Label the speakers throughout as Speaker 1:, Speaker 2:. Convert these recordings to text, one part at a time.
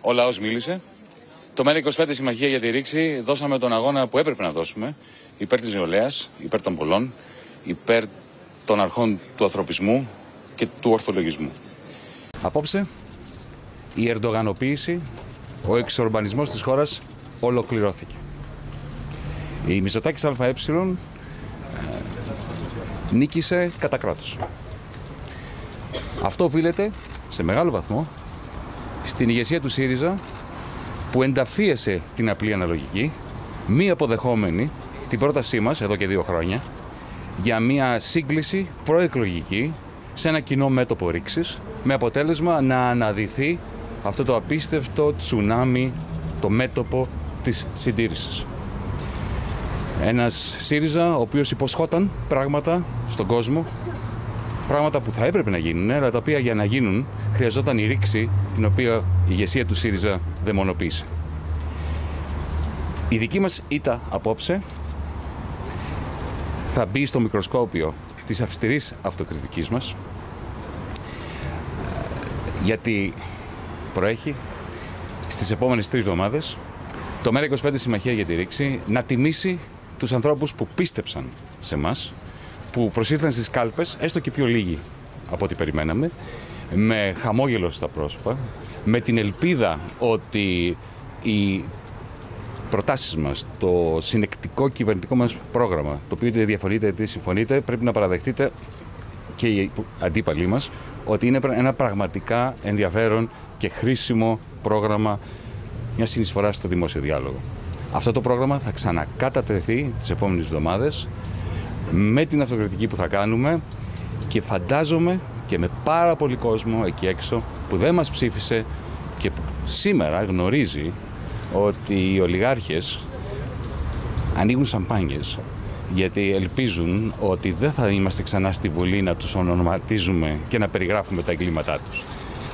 Speaker 1: Ο λαός μίλησε. Το ΜΕΡΑ25 Συμμαχία για τη Ρήξη δώσαμε τον αγώνα που έπρεπε να δώσουμε υπέρ της νεολαίας, υπέρ των πολλών, υπέρ των αρχών του ανθρωπισμού και του ορθολογισμού. Απόψε, η ερντογανοποίηση, ο εξορμπανισμός της χώρας ολοκληρώθηκε. Η Μισοτάκης ΑΕ ε, νίκησε κατά κράτος. Αυτό οφείλεται σε μεγάλο βαθμό στην ηγεσία του ΣΥΡΙΖΑ που ενταφίεσε την απλή αναλογική, μη αποδεχόμενη την πρότασή μας εδώ και δύο χρόνια για μια σύγκληση προεκλογική σε ένα κοινό μέτωπο ρήξης, με αποτέλεσμα να αναδυθεί αυτό το απίστευτο τσουνάμι, το μέτωπο της συντήρησης. Ένας ΣΥΡΙΖΑ ο οποίος υποσχόταν πράγματα στον κόσμο, πράγματα που θα έπρεπε να γίνουν, αλλά τα οποία για να γίνουν χρειαζόταν η ρήξη την οποία η ηγεσία του ΣΥΡΙΖΑ δαιμονοποίησε. Η δική μας ήττα απόψε θα μπει στο μικροσκόπιο της αυστηρής αυτοκριτικής μας γιατί προέχει στις επόμενες τρεις εβδομάδες το ΜΕΡΑ25 Συμμαχία για τη Ρήξη να τιμήσει τους ανθρώπους που πίστεψαν σε μας, που προσήλθαν στις κάλπες, έστω και πιο λίγοι από ό,τι περιμέναμε, με χαμόγελο στα πρόσωπα, με την ελπίδα ότι οι προτάσεις μας, το συνεκτικό κυβερνητικό μας πρόγραμμα, το οποίο είτε διαφωνείτε είτε συμφωνείτε, πρέπει να παραδεχτείτε και οι αντίπαλοι μας, ότι είναι ένα πραγματικά ενδιαφέρον και χρήσιμο πρόγραμμα μια συνεισφορά στο δημόσιο διάλογο. Αυτό το πρόγραμμα θα ξανακατατεθεί τις επόμενες εβδομάδες με την αυτοκριτική που θα κάνουμε και φαντάζομαι και με πάρα πολύ κόσμο εκεί έξω που δεν μας ψήφισε και που σήμερα γνωρίζει ότι οι ολιγάρχες ανοίγουν σαμπάνιες γιατί ελπίζουν ότι δεν θα είμαστε ξανά στη Βουλή να τους ονοματίζουμε και να περιγράφουμε τα εγκλήματά τους.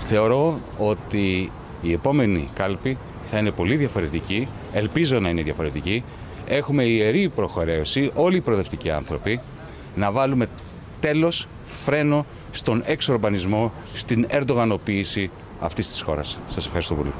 Speaker 1: Θεωρώ ότι η επόμενη κάλπη θα είναι πολύ διαφορετική, ελπίζω να είναι διαφορετική. Έχουμε ιερή προχωρέωση, όλοι οι προοδευτικοί άνθρωποι, να βάλουμε τέλος, φρένο στον εξορμπανισμό, στην ερντογανοποίηση αυτής της χώρας. Σας ευχαριστώ πολύ.